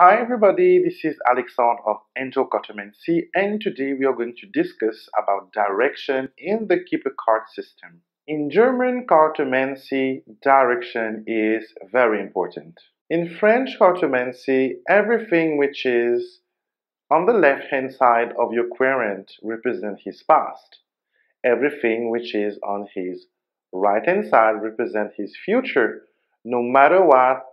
Hi everybody, this is Alexandre of Angel Cartomancy and today we are going to discuss about direction in the Kipper card system. In German cartomancy, direction is very important. In French cartomancy, everything which is on the left hand side of your querent represents his past. Everything which is on his right hand side represents his future, no matter what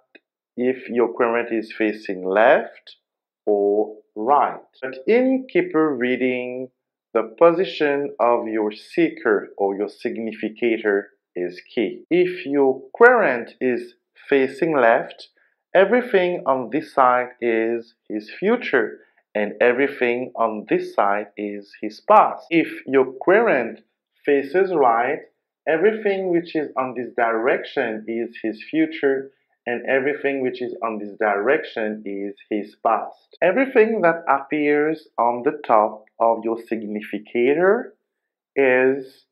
if your querent is facing left or right. But in kipper reading, the position of your seeker or your significator is key. If your querent is facing left, everything on this side is his future and everything on this side is his past. If your querent faces right, everything which is on this direction is his future and everything which is on this direction is his past. Everything that appears on the top of your significator is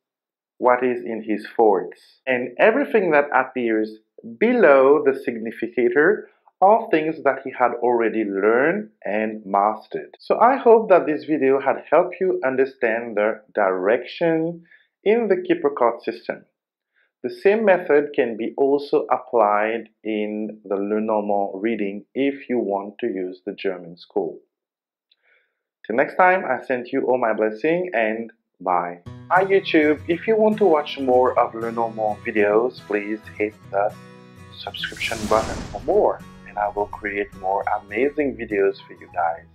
what is in his force. And everything that appears below the significator are things that he had already learned and mastered. So I hope that this video had helped you understand the direction in the Kipper card system. The same method can be also applied in the Lenormand reading if you want to use the German school. Till next time, I send you all my blessing and bye. Hi YouTube, if you want to watch more of Lenormand videos, please hit the subscription button for more and I will create more amazing videos for you guys.